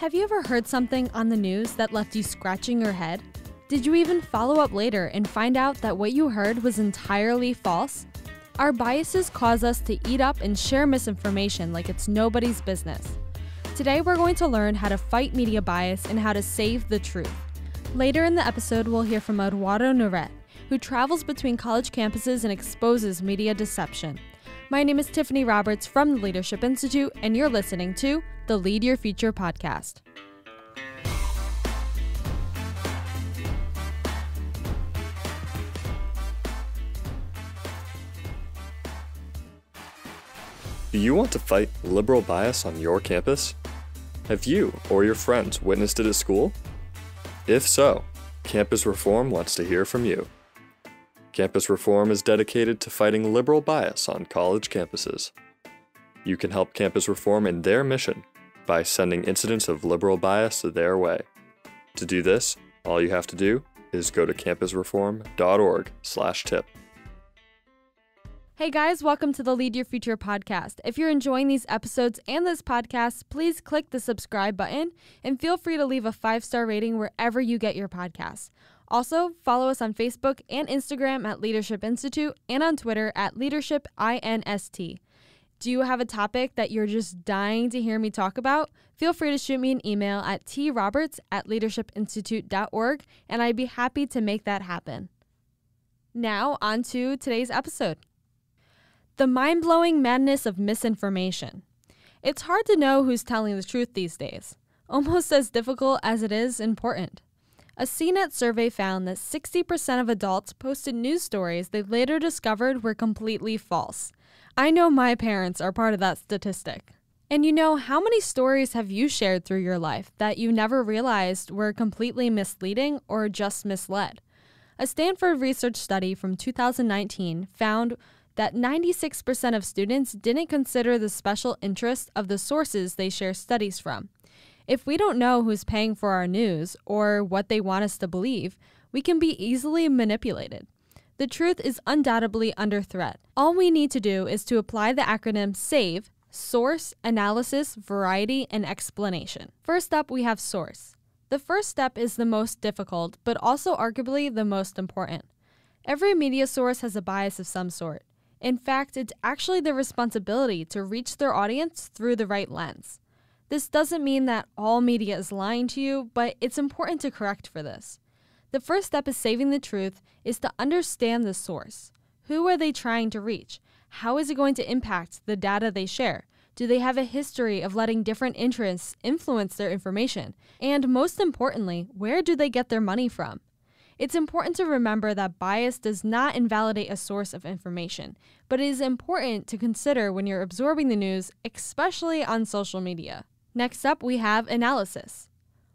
Have you ever heard something on the news that left you scratching your head? Did you even follow up later and find out that what you heard was entirely false? Our biases cause us to eat up and share misinformation like it's nobody's business. Today, we're going to learn how to fight media bias and how to save the truth. Later in the episode, we'll hear from Eduardo Naret, who travels between college campuses and exposes media deception. My name is Tiffany Roberts from the Leadership Institute, and you're listening to the Lead Your Future podcast. Do you want to fight liberal bias on your campus? Have you or your friends witnessed it at school? If so, Campus Reform wants to hear from you. Campus Reform is dedicated to fighting liberal bias on college campuses. You can help Campus Reform in their mission by sending incidents of liberal bias their way. To do this, all you have to do is go to campusreform.org/tip. Hey guys, welcome to the Lead Your Future podcast. If you're enjoying these episodes and this podcast, please click the subscribe button and feel free to leave a five star rating wherever you get your podcasts. Also, follow us on Facebook and Instagram at Leadership Institute and on Twitter at Leadership INST. Do you have a topic that you're just dying to hear me talk about? Feel free to shoot me an email at troberts at leadershipinstitute.org and I'd be happy to make that happen. Now, on to today's episode. The mind blowing madness of misinformation. It's hard to know who's telling the truth these days, almost as difficult as it is important. A CNET survey found that 60% of adults posted news stories they later discovered were completely false. I know my parents are part of that statistic. And you know, how many stories have you shared through your life that you never realized were completely misleading or just misled? A Stanford research study from 2019 found that 96% of students didn't consider the special interest of the sources they share studies from. If we don't know who's paying for our news or what they want us to believe, we can be easily manipulated. The truth is undoubtedly under threat. All we need to do is to apply the acronym SAVE Source, Analysis, Variety, and Explanation. First up, we have Source. The first step is the most difficult, but also arguably the most important. Every media source has a bias of some sort. In fact, it's actually their responsibility to reach their audience through the right lens. This doesn't mean that all media is lying to you, but it's important to correct for this. The first step is saving the truth is to understand the source. Who are they trying to reach? How is it going to impact the data they share? Do they have a history of letting different interests influence their information? And most importantly, where do they get their money from? It's important to remember that bias does not invalidate a source of information, but it is important to consider when you're absorbing the news, especially on social media. Next up, we have analysis.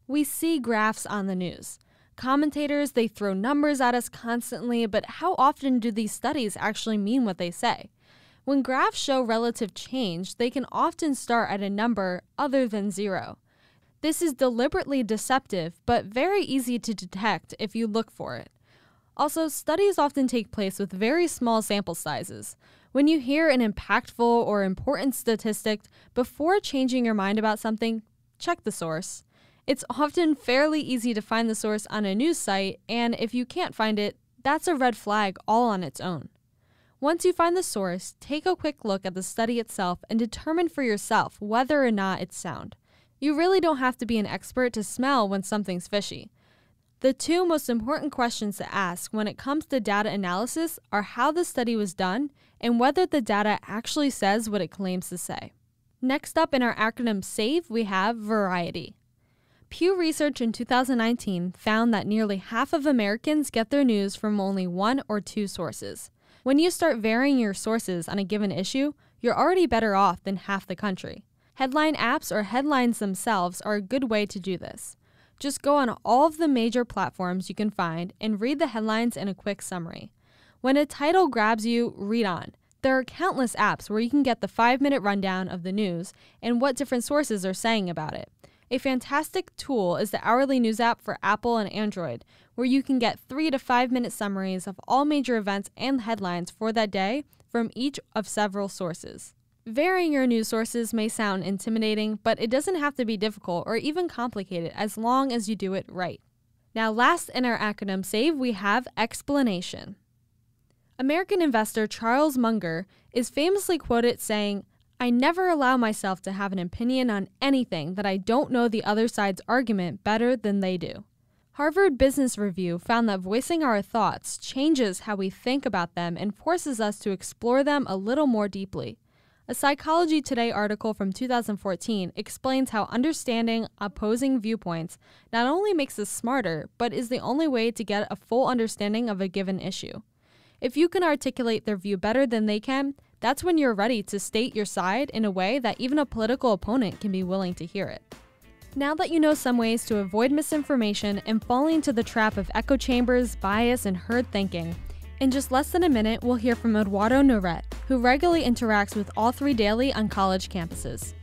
We see graphs on the news. Commentators, they throw numbers at us constantly, but how often do these studies actually mean what they say? When graphs show relative change, they can often start at a number other than zero. This is deliberately deceptive, but very easy to detect if you look for it. Also, studies often take place with very small sample sizes. When you hear an impactful or important statistic, before changing your mind about something, check the source. It's often fairly easy to find the source on a news site, and if you can't find it, that's a red flag all on its own. Once you find the source, take a quick look at the study itself and determine for yourself whether or not it's sound. You really don't have to be an expert to smell when something's fishy. The two most important questions to ask when it comes to data analysis are how the study was done and whether the data actually says what it claims to say. Next up in our acronym SAVE, we have variety. Pew Research in 2019 found that nearly half of Americans get their news from only one or two sources. When you start varying your sources on a given issue, you're already better off than half the country. Headline apps or headlines themselves are a good way to do this. Just go on all of the major platforms you can find and read the headlines in a quick summary. When a title grabs you, read on. There are countless apps where you can get the five minute rundown of the news and what different sources are saying about it. A fantastic tool is the Hourly News app for Apple and Android, where you can get three to five minute summaries of all major events and headlines for that day from each of several sources. Varying your news sources may sound intimidating, but it doesn't have to be difficult or even complicated as long as you do it right. Now, last in our acronym save, we have explanation. American investor Charles Munger is famously quoted saying, I never allow myself to have an opinion on anything that I don't know the other side's argument better than they do. Harvard Business Review found that voicing our thoughts changes how we think about them and forces us to explore them a little more deeply. A Psychology Today article from 2014 explains how understanding opposing viewpoints not only makes us smarter, but is the only way to get a full understanding of a given issue. If you can articulate their view better than they can, that's when you're ready to state your side in a way that even a political opponent can be willing to hear it. Now that you know some ways to avoid misinformation and falling into the trap of echo chambers, bias, and herd thinking, in just less than a minute, we'll hear from Eduardo Naret, who regularly interacts with All3 Daily on college campuses.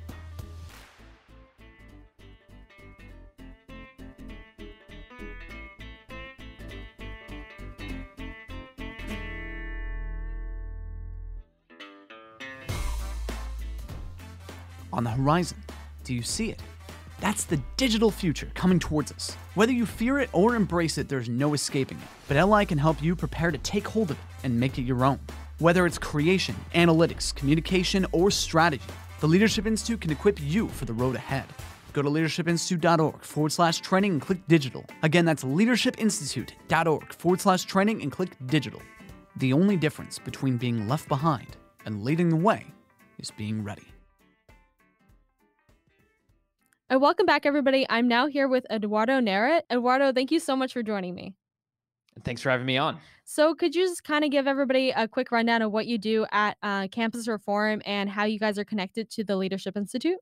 on the horizon. Do you see it? That's the digital future coming towards us. Whether you fear it or embrace it, there's no escaping it. But LI can help you prepare to take hold of it and make it your own. Whether it's creation, analytics, communication, or strategy, the Leadership Institute can equip you for the road ahead. Go to leadershipinstitute.org forward slash training and click digital. Again, that's leadershipinstitute.org forward slash training and click digital. The only difference between being left behind and leading the way is being ready. And welcome back, everybody. I'm now here with Eduardo Naret. Eduardo, thank you so much for joining me. And thanks for having me on. So, could you just kind of give everybody a quick rundown of what you do at uh, Campus Reform and how you guys are connected to the Leadership Institute?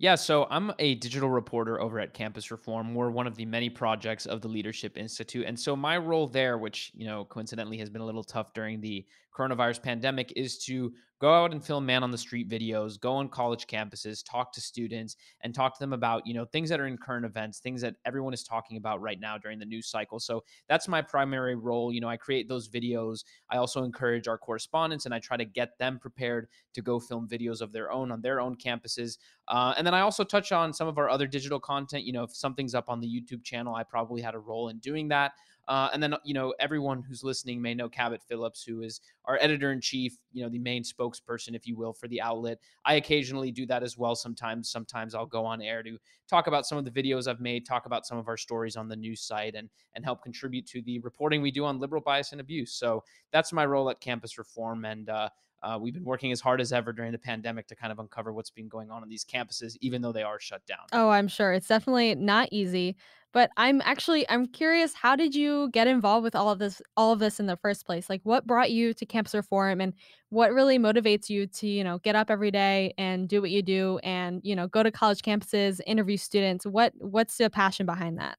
Yeah, so I'm a digital reporter over at Campus Reform. We're one of the many projects of the Leadership Institute. And so my role there, which, you know, coincidentally has been a little tough during the coronavirus pandemic, is to go out and film man on the street videos, go on college campuses, talk to students and talk to them about, you know, things that are in current events, things that everyone is talking about right now during the news cycle. So that's my primary role. You know, I create those videos. I also encourage our correspondents and I try to get them prepared to go film videos of their own on their own campuses. Uh, and then I also touch on some of our other digital content. You know, if something's up on the YouTube channel, I probably had a role in doing that. Uh, and then, you know, everyone who's listening may know Cabot Phillips, who is our editor in chief, you know, the main spokesperson, if you will, for the outlet. I occasionally do that as well sometimes. Sometimes I'll go on air to talk about some of the videos I've made, talk about some of our stories on the news site, and, and help contribute to the reporting we do on liberal bias and abuse. So that's my role at Campus Reform. And, uh, uh, we've been working as hard as ever during the pandemic to kind of uncover what's been going on in these campuses, even though they are shut down. Oh, I'm sure it's definitely not easy. But I'm actually I'm curious, how did you get involved with all of this all of this in the first place? Like what brought you to Campus Reform and what really motivates you to, you know, get up every day and do what you do and, you know, go to college campuses, interview students? What what's the passion behind that?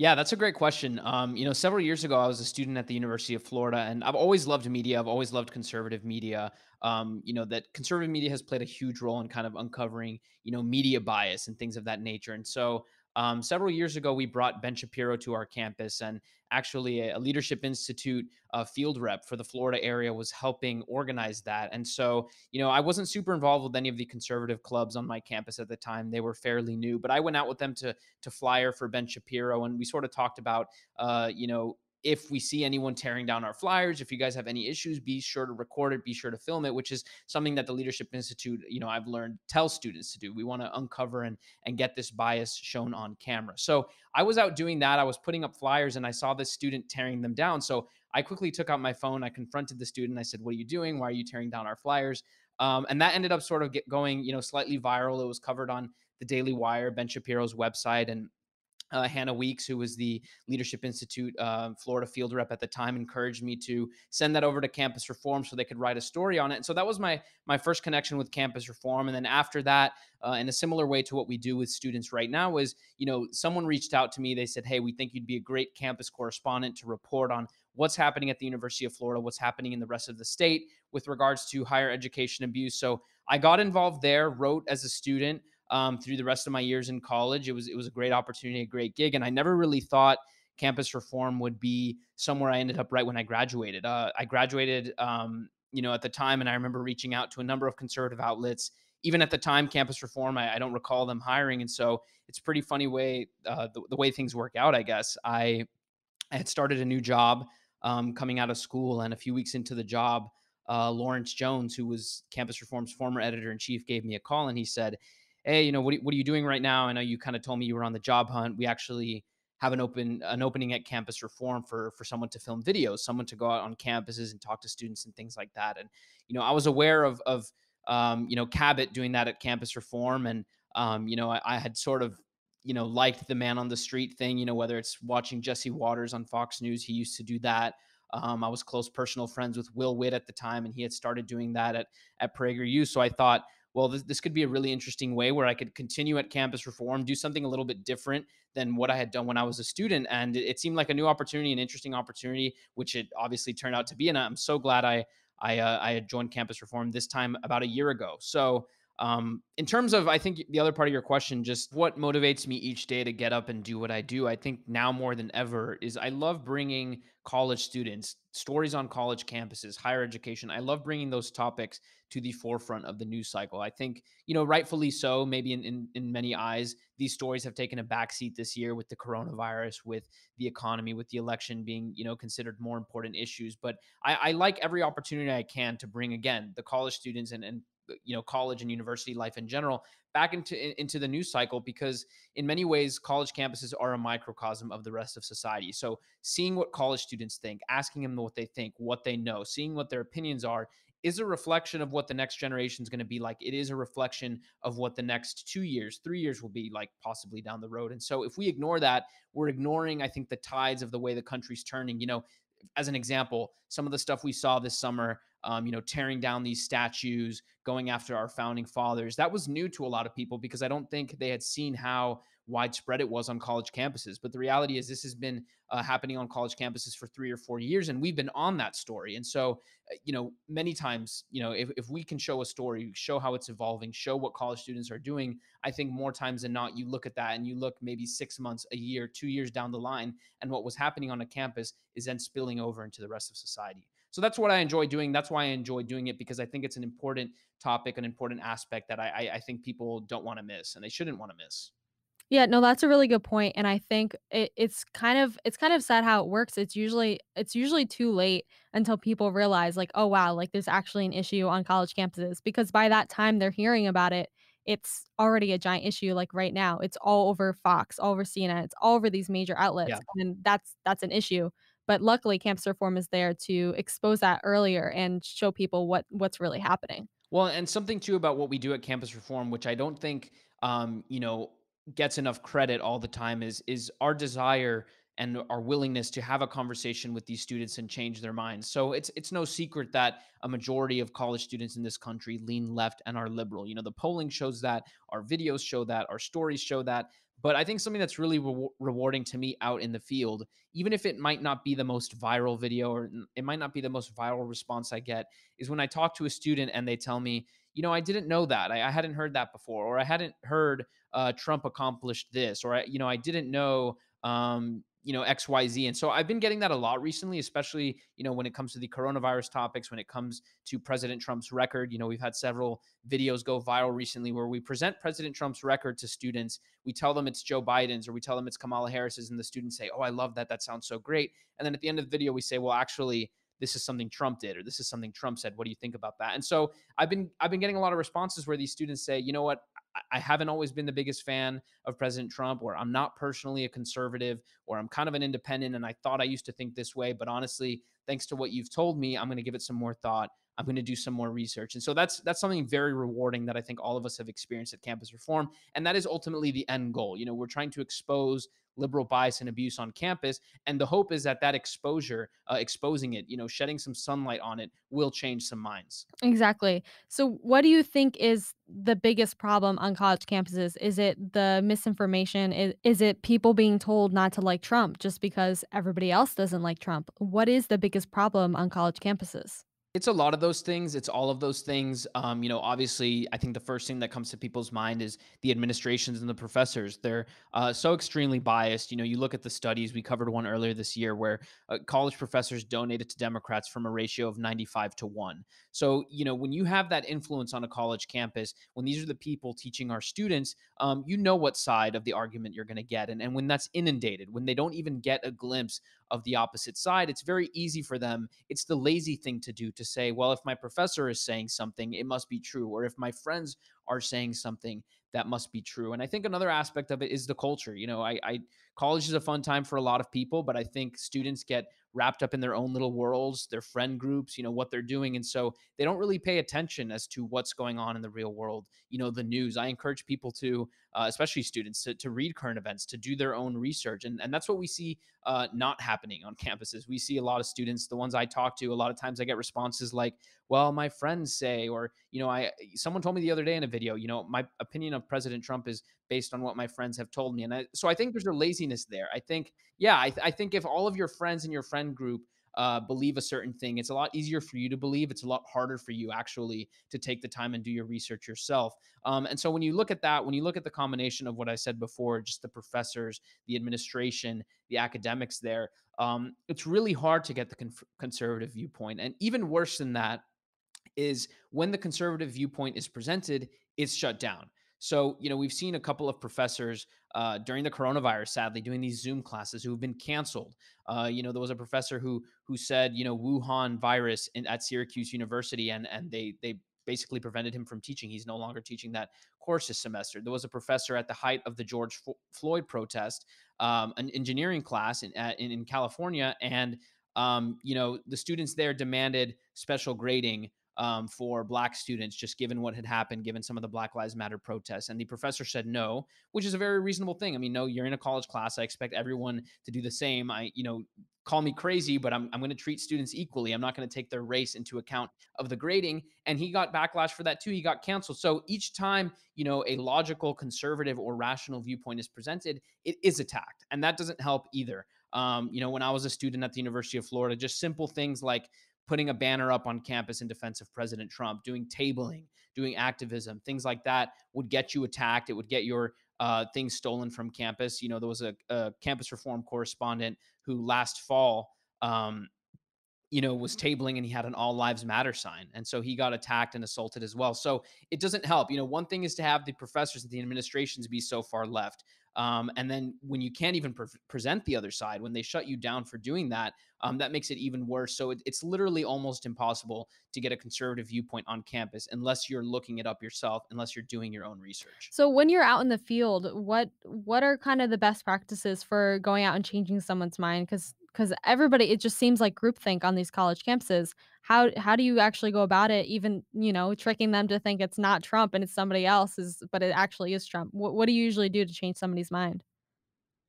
Yeah, that's a great question. Um, you know, several years ago, I was a student at the University of Florida, and I've always loved media. I've always loved conservative media. Um, you know, that conservative media has played a huge role in kind of uncovering, you know, media bias and things of that nature. And so um, several years ago, we brought Ben Shapiro to our campus, and actually, a, a Leadership Institute uh, field rep for the Florida area was helping organize that. And so, you know, I wasn't super involved with any of the conservative clubs on my campus at the time; they were fairly new. But I went out with them to to flyer for Ben Shapiro, and we sort of talked about, uh, you know, if we see anyone tearing down our flyers, if you guys have any issues, be sure to record it, be sure to film it, which is something that the Leadership Institute, you know, I've learned tells students to do. We want to uncover and and get this bias shown on camera. So I was out doing that. I was putting up flyers and I saw this student tearing them down. So I quickly took out my phone. I confronted the student. I said, "What are you doing? Why are you tearing down our flyers?" Um, and that ended up sort of get going, you know, slightly viral. It was covered on the Daily Wire, Ben Shapiro's website, and uh, Hannah Weeks, who was the Leadership Institute uh, Florida field rep at the time, encouraged me to send that over to Campus Reform so they could write a story on it. And so that was my my first connection with Campus Reform. And then after that, uh, in a similar way to what we do with students right now, was you know someone reached out to me. They said, "Hey, we think you'd be a great campus correspondent to report on what's happening at the University of Florida, what's happening in the rest of the state with regards to higher education abuse." So I got involved there, wrote as a student um, through the rest of my years in college. It was it was a great opportunity, a great gig, and I never really thought campus reform would be somewhere I ended up right when I graduated. Uh, I graduated um, you know, at the time, and I remember reaching out to a number of conservative outlets. Even at the time, campus reform, I, I don't recall them hiring, and so it's pretty funny way uh, the, the way things work out. I guess I, I had started a new job um, coming out of school, and a few weeks into the job, uh, Lawrence Jones, who was Campus Reform's former editor in chief, gave me a call, and he said, "Hey, you know, what, what are you doing right now? I know you kind of told me you were on the job hunt. We actually." have an open an opening at campus reform for for someone to film videos someone to go out on campuses and talk to students and things like that and you know i was aware of of um, you know cabot doing that at campus reform and um, you know I, I, had sort of you know liked the man on the street thing you know whether it's watching jesse Watters on fox news he used to do that um, i was close personal friends with will witt at the time and he had started doing that at at prageru so i thought well, this, this could be a really interesting way where I could continue at campus reform, do something a little bit different than what I had done when I was a student. And it, it seemed like a new opportunity, an interesting opportunity, which it obviously turned out to be. And I'm so glad I I, uh, I had joined campus reform this time about a year ago. So um, in terms of, I think the other part of your question, just what motivates me each day to get up and do what I do, I think now more than ever is I love bringing college students stories on college campuses, higher education. I love bringing those topics to the forefront of the news cycle. I think, you know, rightfully so, maybe in, in, in many eyes, these stories have taken a backseat this year with the coronavirus, with the economy, with the election being, you know, considered more important issues. But I, I like every opportunity I can to bring, again, the college students and, and Uh, you know college and university life in general back into into the news cycle because in many ways college campuses are a microcosm of the rest of society. So seeing what college students think asking them what they think what they know seeing what their opinions are is a reflection of what the next generation is going to be like. It is a reflection of what the next 2 years 3 years will be like possibly down the road. And so if we ignore that we're ignoring i think the tides of the way the country's turning. You know as an example, some of the stuff we saw this summer, um, you know, tearing down these statues, going after our founding fathers, that was new to a lot of people because I don't think they had seen how widespread it was on college campuses. But the reality is, this has been uh, happening on college campuses for three or four years, and we've been on that story. And so, uh, you know, many times, you know, if, if we can show a story, show how it's evolving, show what college students are doing, I think more times than not, you look at that and you look maybe six months, a year, two years down the line, and what was happening on a campus is then spilling over into the rest of society. So that's what I enjoy doing. That's why I enjoy doing it because I think it's an important topic, an important aspect that I, I think people don't want to miss and they shouldn't want to miss. Yeah, no, that's a really good point, and I think it, it's kind of it's kind of sad how it works. It's usually it's usually too late until people realize like, oh wow, like there's actually an issue on college campuses because by that time they're hearing about it, it's already a giant issue. Like right now, it's all over Fox, all over CNN, it's all over these major outlets, Yeah. and that's that's an issue. But luckily, campus reform is there to expose that earlier and show people what what's really happening. Well, and something too about what we do at Campus Reform, which I don't think, um, you know, gets enough credit all the time, is is our desire and our willingness to have a conversation with these students and change their minds. So it's it's no secret that a majority of college students in this country lean left and are liberal. You know, the polling shows that, our videos show that, our stories show that. But I think something that's really re- rewarding to me out in the field, even if it might not be the most viral video or it might not be the most viral response I get, is when I talk to a student and they tell me, you know, I didn't know that. I, I hadn't heard that before, or I hadn't heard uh, Trump accomplished this, or I, you know, I didn't know, um, you know, X, Y, Z. And so I've been getting that a lot recently, especially, you know, when it comes to the coronavirus topics, when it comes to President Trump's record. You know, we've had several videos go viral recently where we present President Trump's record to students. We tell them it's Joe Biden's or we tell them it's Kamala Harris's, and the students say, Oh, I love that. That sounds so great. And then at the end of the video, we say, Well, actually, this is something Trump did or this is something Trump said. What do you think about that? And so I've been I've been getting a lot of responses where these students say, you know what, I haven't always been the biggest fan of President Trump, or I'm not personally a conservative, or I'm kind of an independent, and I thought I used to think this way, but honestly, thanks to what you've told me, I'm going to give it some more thought. I'm going to do some more research. And so that's that's something very rewarding that I think all of us have experienced at campus reform and that is ultimately the end goal. You know, we're trying to expose liberal bias and abuse on campus and the hope is that that exposure uh, exposing it you know shedding some sunlight on it will change some minds Exactly. So, what do you think is the biggest problem on college campuses? Is it the misinformation? Is, is it people being told not to like Trump just because everybody else doesn't like Trump? What is the biggest problem on college campuses? It's a lot of those things. It's all of those things. Um, you know, obviously, I think the first thing that comes to people's mind is the administrations and the professors. They're uh, so extremely biased. You know, you look at the studies. We covered one earlier this year where uh, college professors donated to Democrats from a ratio of 95 to 1. So, you know, when you have that influence on a college campus, when these are the people teaching our students, um, you know what side of the argument you're going to get. And, and when that's inundated, when they don't even get a glimpse of the opposite side, it's very easy for them. It's the lazy thing to do to say, well, if my professor is saying something, it must be true. Or if my friends are saying something, that must be true. And I think another aspect of it is the culture. You know, I, I college is a fun time for a lot of people, but I think students get wrapped up in their own little worlds, their friend groups, you know, what they're doing. And so they don't really pay attention as to what's going on in the real world, you know, the news. I encourage people to, uh, especially students, to, to read current events, to do their own research. And, and that's what we see uh, not happening on campuses. We see a lot of students, the ones I talk to, a lot of times I get responses like, well, my friends say, or, you know, I, someone told me the other day in a video, you know, my opinion of President Trump is based on what my friends have told me. And I, so I think there's a laziness there. I think, yeah, I, I think if all of your friends and your friend group uh, believe a certain thing, it's a lot easier for you to believe. It's a lot harder for you actually to take the time and do your research yourself. Um, and so when you look at that, when you look at the combination of what I said before, just the professors, the administration, the academics there, um, it's really hard to get the con- conservative viewpoint. And even worse than that is when the conservative viewpoint is presented, it's shut down. So, you know, we've seen a couple of professors uh, during the coronavirus, sadly, doing these Zoom classes who have been canceled. Uh, you know, there was a professor who who said, you know, Wuhan virus in, at Syracuse University, and and they they basically prevented him from teaching. He's no longer teaching that course this semester. There was a professor at the height of the George F- Floyd protest, um, an engineering class in, in, in California, and um, you know, the students there demanded special grading um, for black students, just given what had happened, given some of the Black Lives Matter protests. And the professor said no, which is a very reasonable thing. I mean, no, you're in a college class. I expect everyone to do the same. I, you know, call me crazy, but I'm, I'm going to treat students equally. I'm not going to take their race into account of the grading. And he got backlash for that too. He got canceled. So each time, you know, a logical, conservative, or rational viewpoint is presented, it is attacked. And that doesn't help either. Um, you know, when I was a student at the University of Florida, just simple things like putting a banner up on campus in defense of President Trump, doing tabling, doing activism, things like that would get you attacked. It would get your uh, things stolen from campus. You know, there was a, a campus reform correspondent who last fall, um, you know, was tabling and he had an All Lives Matter sign. And so he got attacked and assaulted as well. So it doesn't help. You know, one thing is to have the professors and the administrations be so far left. Um, and then when you can't even pre- present the other side, when they shut you down for doing that, um, that makes it even worse. So it, it's literally almost impossible to get a conservative viewpoint on campus unless you're looking it up yourself, unless you're doing your own research. So when you're out in the field, what what are kind of the best practices for going out and changing someone's mind? Because because everybody, it just seems like groupthink on these college campuses. How how do you actually go about it? Even you know tricking them to think it's not Trump and it's somebody else's, but it actually is Trump. What what do you usually do to change somebody's mind?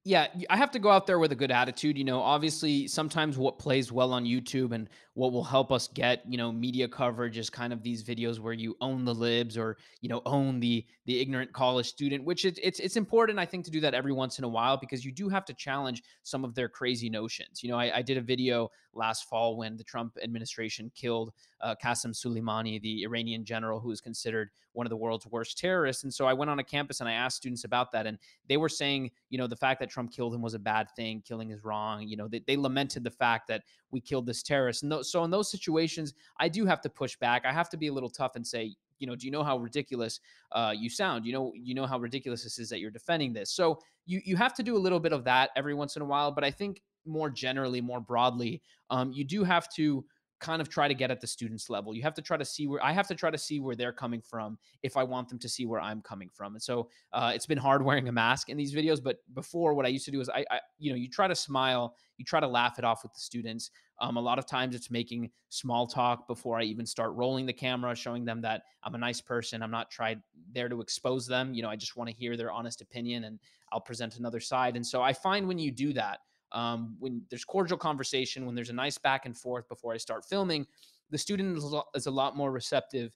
Yeah, I have to go out there with a good attitude. You know, obviously, sometimes what plays well on YouTube and what will help us get, you know, media coverage is kind of these videos where you own the libs or, you know, own the the ignorant college student, which it, it's it's important, I think, to do that every once in a while because you do have to challenge some of their crazy notions. You know, I, I did a video last fall when the Trump administration killed uh, Qasem Soleimani, the Iranian general who is considered one of the world's worst terrorists. And so I went on a campus and I asked students about that, and they were saying, you know, the fact that Trump killed him was a bad thing, killing is wrong. You know, they, they lamented the fact that we killed this terrorist. And th- so in those situations, I do have to push back. I have to be a little tough and say, you know, do you know how ridiculous uh, you sound? You know, you know how ridiculous this is that you're defending this. So you you have to do a little bit of that every once in a while. But I think more generally, more broadly, um, you do have to kind of try to get at the students level. You have to try to see where I have to try to see where they're coming from if I want them to see where I'm coming from. And so uh, it's been hard wearing a mask in these videos. But before, what I used to do is I, I, you know, you try to smile, you try to laugh it off with the students. Um, a lot of times it's making small talk before I even start rolling the camera, showing them that I'm a nice person. I'm not tried there to expose them. You know, I just want to hear their honest opinion and I'll present another side. And so I find when you do that, um, when there's cordial conversation, when there's a nice back and forth before I start filming, the student is a lot, is a lot more receptive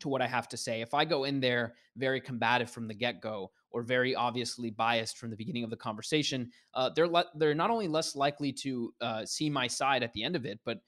to what I have to say. If I go in there very combative from the get go or very obviously biased from the beginning of the conversation, uh, they're le- they're not only less likely to uh, see my side at the end of it, but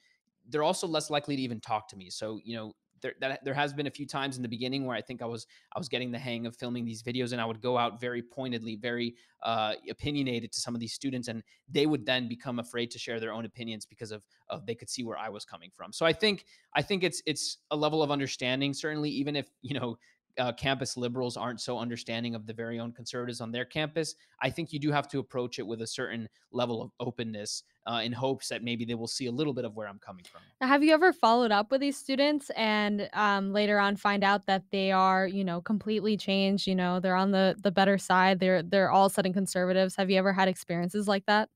they're also less likely to even talk to me. So, you know, there that there has been a few times in the beginning where I think I was I was getting the hang of filming these videos and I would go out very pointedly, very uh, opinionated to some of these students, and they would then become afraid to share their own opinions because of of they could see where I was coming from. So I think I think it's it's a level of understanding. Certainly, even if you know uh, campus liberals aren't so understanding of the very own conservatives on their campus, I think you do have to approach it with a certain level of openness uh, in hopes that maybe they will see a little bit of where I'm coming from. Have you ever followed up with these students and um, later on find out that they are, you know, completely changed? You know, they're on the the better side. They're they're all sudden conservatives. Have you ever had experiences like that?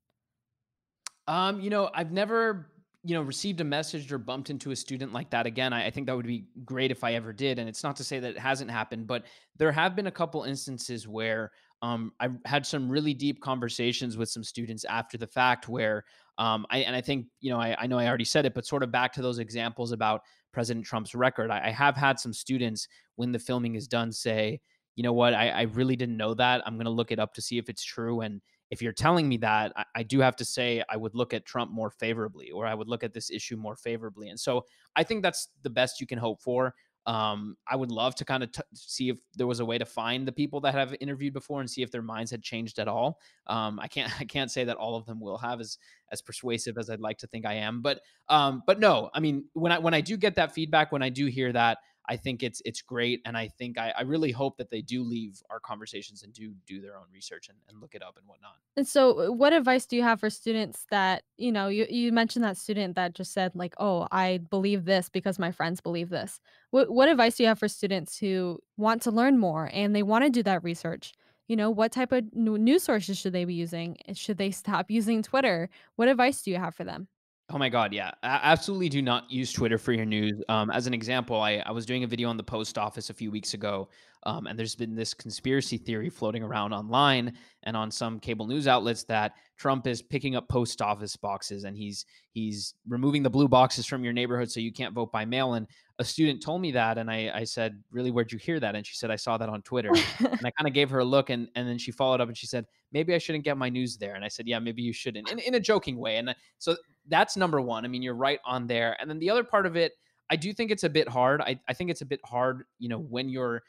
Um, you know, I've never you know received a message or bumped into a student like that again I, I, think that would be great if i ever did and it's not to say that it hasn't happened but there have been a couple instances where um, i've had some really deep conversations with some students after the fact where um, I, and i think you know I, I, know i already said it but sort of back to those examples about president trump's record I, I have had some students when the filming is done say you know what? I, I really didn't know that. I'm going to look it up to see if it's true and if you're telling me that, I, I, do have to say I would look at Trump more favorably, or I would look at this issue more favorably. And so I think that's the best you can hope for. Um, I would love to kind of see if there was a way to find the people that have interviewed before and see if their minds had changed at all. Um, I can't I can't say that all of them will have as as persuasive as I'd like to think I am, but um, but no, I mean when I when I do get that feedback, when I do hear that, I think it's it's great, and I think I, I really hope that they do leave our conversations and do do their own research and, and look it up and whatnot. And so, uh, what advice do you have for students that you know? You you mentioned that student that just said like, "Oh, I believe this because my friends believe this." What what advice do you have for students who want to learn more and they want to do that research? You know, what type of news sources should they be using? Should they stop using Twitter? What advice do you have for them? Oh my God, yeah. I absolutely do not use Twitter for your news. Um, as an example, I, I was doing a video on the post office a few weeks ago, um, and there's been this conspiracy theory floating around online and on some cable news outlets that Trump is picking up post office boxes and he's he's removing the blue boxes from your neighborhood so you can't vote by mail. And a student told me that, and I, I said, "Really, where'd you hear that?" And she said, "I saw that on Twitter." and I kind of gave her a look, and and then she followed up and she said, "Maybe I shouldn't get my news there." And I said, "Yeah, maybe you shouldn't," in, in a joking way. And uh, so that's number one. I mean, you're right on there. And then the other part of it, I do think it's a bit hard. I, I think it's a bit hard, you know, when you're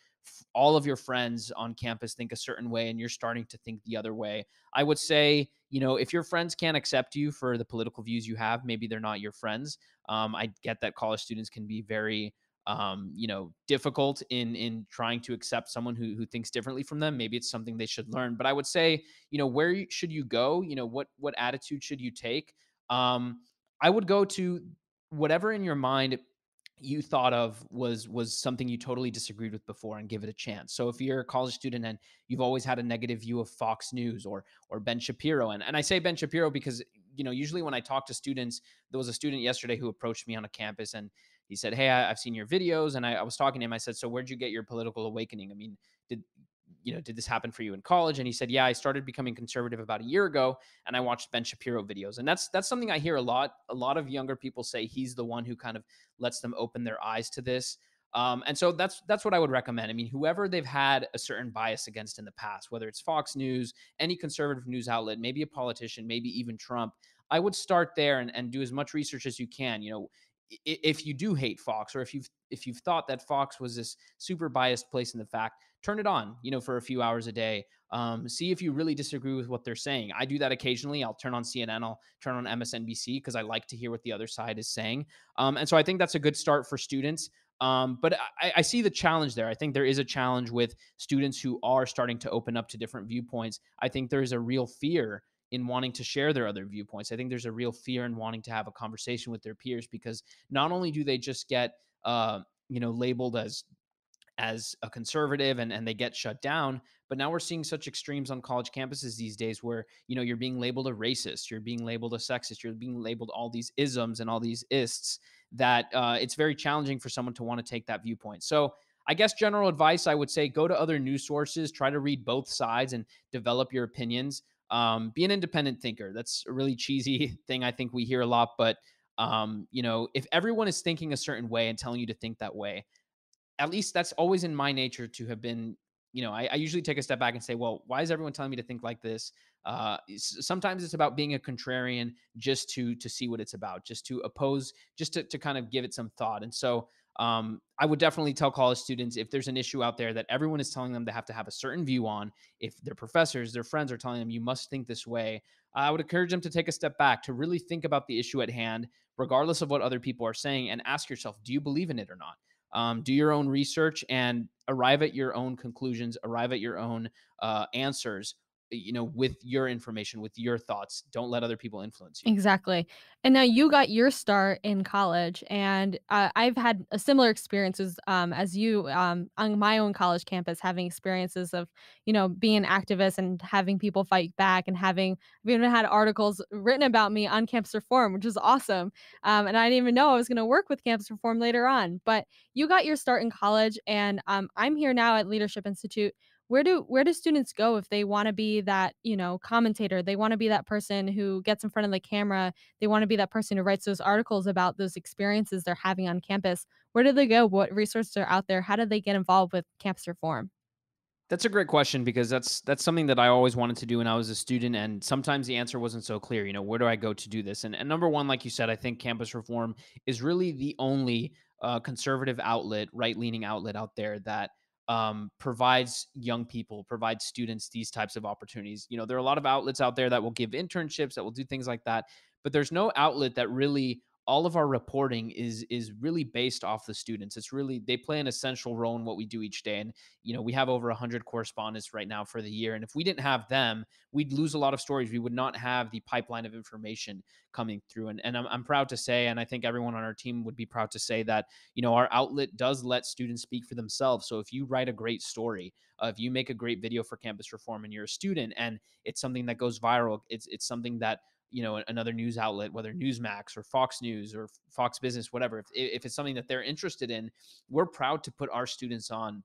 all of your friends on campus think a certain way and you're starting to think the other way. I would say, you know, if your friends can't accept you for the political views you have, maybe they're not your friends. Um, I get that college students can be very, um, you know, difficult in in trying to accept someone who who thinks differently from them. Maybe it's something they should learn. But I would say, you know, where should you go? You know, what what attitude should you take? Um, I would go to whatever in your mind you thought of was was something you totally disagreed with before and give it a chance. So if you're a college student and you've always had a negative view of Fox News or or Ben Shapiro and and I say Ben Shapiro because you know usually when I talk to students there was a student yesterday who approached me on a campus and he said, "Hey, I, have seen your videos," and I, I, was talking to him. I said, "So where'd you get your political awakening? I mean, did you know, did this happen for you in college? And he said, yeah, I started becoming conservative about a year ago and I watched Ben Shapiro videos. And that's that's something I hear a lot. A lot of younger people say he's the one who kind of lets them open their eyes to this. Um, and so that's that's what I would recommend. I mean, whoever they've had a certain bias against in the past, whether it's Fox News, any conservative news outlet, maybe a politician, maybe even Trump, I would start there and, and do as much research as you can. You know, if you do hate Fox or if you've if you've thought that Fox was this super biased place in the fact, turn it on, you know, for a few hours a day. Um, see if you really disagree with what they're saying. I do that occasionally. I'll turn on CNN, I'll turn on MSNBC because I like to hear what the other side is saying. Um, and so I think that's a good start for students. Um, but I, I, see the challenge there. I think there is a challenge with students who are starting to open up to different viewpoints. I think there is a real fear in wanting to share their other viewpoints. I think there's a real fear in wanting to have a conversation with their peers because not only do they just get uh, you know labeled as as a conservative and, and they get shut down but now we're seeing such extremes on college campuses these days where you know you're being labeled a racist you're being labeled a sexist you're being labeled all these isms and all these ists that uh, it's very challenging for someone to want to take that viewpoint so i guess general advice i would say go to other news sources try to read both sides and develop your opinions um, be an independent thinker. That's a really cheesy thing I think we hear a lot, but um, you know, if everyone is thinking a certain way and telling you to think that way, at least that's always in my nature to have been you know, I, I, usually take a step back and say, well, why is everyone telling me to think like this? Uh, sometimes it's about being a contrarian just to to see what it's about, just to oppose, just to to kind of give it some thought. And so um, I would definitely tell college students if there's an issue out there that everyone is telling them they have to have a certain view on, if their professors, their friends are telling them you must think this way, I would encourage them to take a step back to really think about the issue at hand, regardless of what other people are saying, and ask yourself, do you believe in it or not? Um, do your own research and arrive at your own conclusions, arrive at your own uh, answers you know with your information with your thoughts don't let other people influence you. Exactly. And now you got your start in college and uh, i've had a similar experiences um, as you um, on my own college campus having experiences of you know being an activist and having people fight back and having i've even had articles written about me on campus reform which is awesome um, and i didn't even know i was going to work with campus reform later on but you got your start in college and um, i'm here now at leadership institute where do where do students go if they want to be that you know commentator? They want to be that person who gets in front of the camera. They want to be that person who writes those articles about those experiences they're having on campus. Where do they go? What resources are out there? How do they get involved with campus reform? That's a great question because that's that's something that I always wanted to do when I was a student, and sometimes the answer wasn't so clear. You know, where do I go to do this? And, and number one, like you said, I think campus reform is really the only uh, conservative outlet, right leaning outlet out there that um, provides young people, provides students these types of opportunities. You know, there are a lot of outlets out there that will give internships, that will do things like that, but there's no outlet that really all of our reporting is is really based off the students. It's really they play an essential role in what we do each day and you know we have over 100 correspondents right now for the year and if we didn't have them we'd lose a lot of stories. We would not have the pipeline of information coming through and, and I'm, I'm proud to say and i think everyone on our team would be proud to say that you know our outlet does let students speak for themselves. So if you write a great story uh, if you make a great video for campus reform and you're a student and it's something that goes viral it's it's something that you know another news outlet whether newsmax or fox news or fox business whatever if, if it's something that they're interested in we're proud to put our students on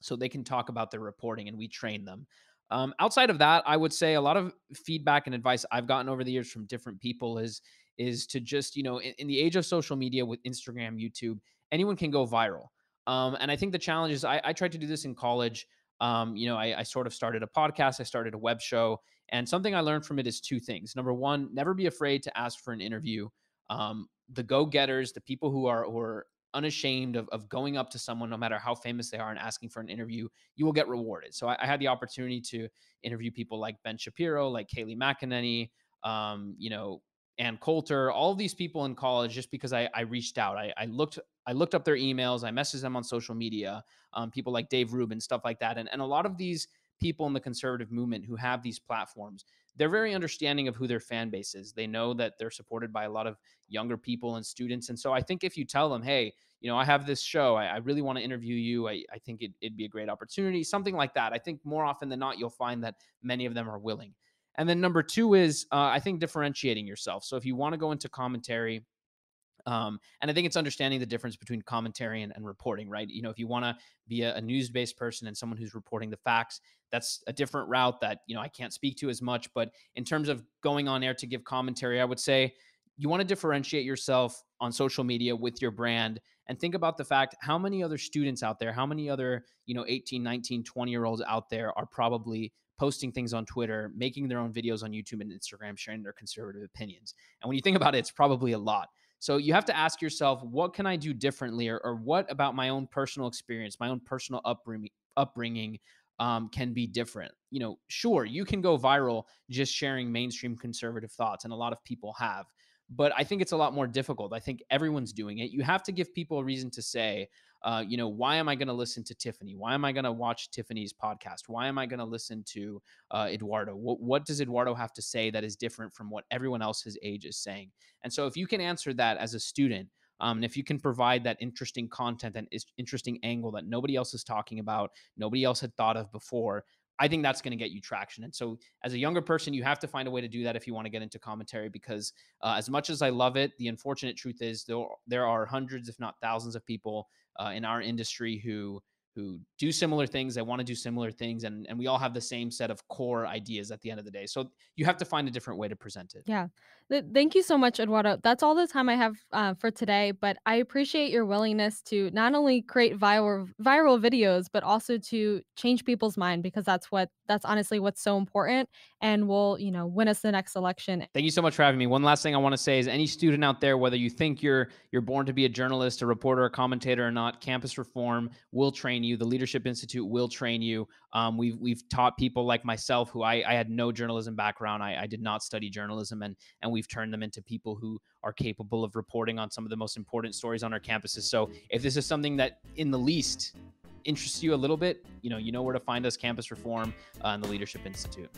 so they can talk about their reporting and we train them. Um, outside of that i would say a lot of feedback and advice i've gotten over the years from different people is is to just you know in, in the age of social media with instagram youtube anyone can go viral. Um, and i think the challenge is I, I tried to do this in college. Um, you know I, I sort of started a podcast i started a web show and something I learned from it is two things. Number one, never be afraid to ask for an interview. Um, the go-getters, the people who are who are unashamed of, of going up to someone, no matter how famous they are, and asking for an interview, you will get rewarded. So I, I had the opportunity to interview people like Ben Shapiro, like Kayleigh McEnany, um, you know, Ann Coulter, all of these people in college, just because I, I reached out. I, I looked I looked up their emails, I messaged them on social media, um, people like Dave Rubin, stuff like that. And, and a lot of these people in the conservative movement who have these platforms they're very understanding of who their fan base is. They know that they're supported by a lot of younger people and students and so i think if you tell them hey you know i have this show i, I really want to interview you i, I think it, it'd be a great opportunity something like that i think more often than not you'll find that many of them are willing. And then number two is uh, i think differentiating yourself. So if you want to go into commentary um, and I think it's understanding the difference between commentary and, and reporting, right? You know, if you want to be a, a news based person and someone who's reporting the facts, that's a different route that, you know, I can't speak to as much. But in terms of going on air to give commentary, I would say you want to differentiate yourself on social media with your brand and think about the fact how many other students out there, how many other, you know, 18, 19, 20 year olds out there are probably posting things on Twitter, making their own videos on YouTube and Instagram, sharing their conservative opinions. And when you think about it, it's probably a lot. So you have to ask yourself, what can I do differently, or, or what about my own personal experience, my own personal upbringing, upbringing um, can be different. You know, sure, you can go viral just sharing mainstream conservative thoughts, and a lot of people have. But I think it's a lot more difficult. I think everyone's doing it. You have to give people a reason to say, uh, you know, why am I going to listen to Tiffany? Why am I going to watch Tiffany's podcast? Why am I going to listen to uh, Eduardo? What, what does Eduardo have to say that is different from what everyone else his age is saying? And so, if you can answer that as a student, um, and if you can provide that interesting content and interesting angle that nobody else is talking about, nobody else had thought of before, I think that's going to get you traction. And so, as a younger person, you have to find a way to do that if you want to get into commentary. Because uh, as much as I love it, the unfortunate truth is there there are hundreds, if not thousands, of people uh, in our industry who who do similar things. They want to do similar things, and and we all have the same set of core ideas at the end of the day. So you have to find a different way to present it. Yeah. Th- Thank you so much, Eduardo. That's all the time I have uh, for today, but I appreciate your willingness to not only create viral viral videos, but also to change people's mind because that's what that's honestly what's so important and will, you know, win us the next election. Thank you so much for having me. One last thing I want to say is any student out there, whether you think you're you're born to be a journalist, a reporter, a commentator or not, campus reform will train you. The Leadership Institute will train you. Um, we've we've taught people like myself who I, I had no journalism background. I, I did not study journalism and and we've turned them into people who are capable of reporting on some of the most important stories on our campuses. So if this is something that in the least interests you a little bit, you know, you know where to find us, Campus Reform uh, and the Leadership Institute.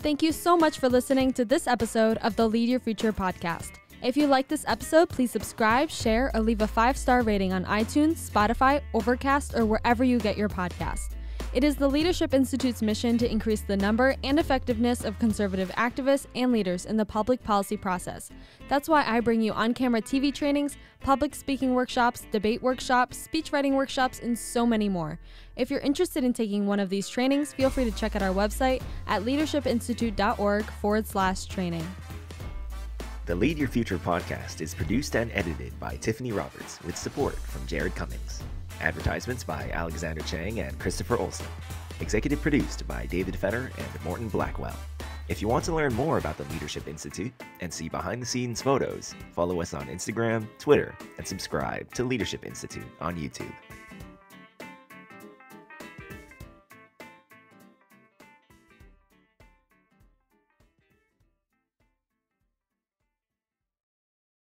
Thank you so much for listening to this episode of the Lead Your Future podcast. If you like this episode, please subscribe, share, or leave a five star rating on iTunes, Spotify, Overcast, or wherever you get your podcast. It is the Leadership Institute's mission to increase the number and effectiveness of conservative activists and leaders in the public policy process. That's why I bring you on camera TV trainings, public speaking workshops, debate workshops, speech writing workshops, and so many more. If you're interested in taking one of these trainings, feel free to check out our website at leadershipinstitute.org forward slash training. The Lead Your Future podcast is produced and edited by Tiffany Roberts with support from Jared Cummings. Advertisements by Alexander Chang and Christopher Olson. Executive produced by David Fenner and Morton Blackwell. If you want to learn more about the Leadership Institute and see behind the scenes photos, follow us on Instagram, Twitter, and subscribe to Leadership Institute on YouTube.